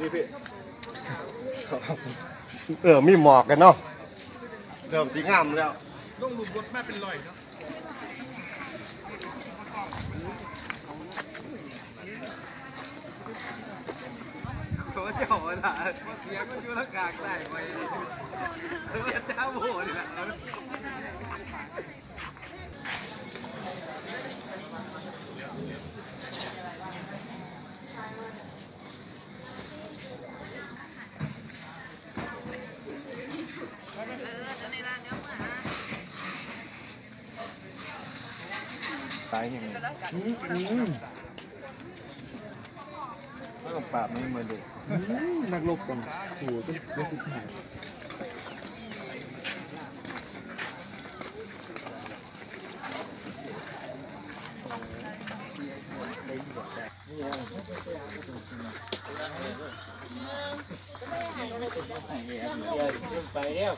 นี่พี่เออมีหมอกกันเนาะเริ่มสีงามแล้วต้องลุมรถแม่เป็นรอยเนาะเขาเจ้าละเสียงมันอยู่ละกากได้ไว้เรียนเจ้าโบนี่แหละ ตายยังไงต้องปราบไม่มาเด็กนักรบก่อนสู่จนรถสุดท้ายไปแล้ว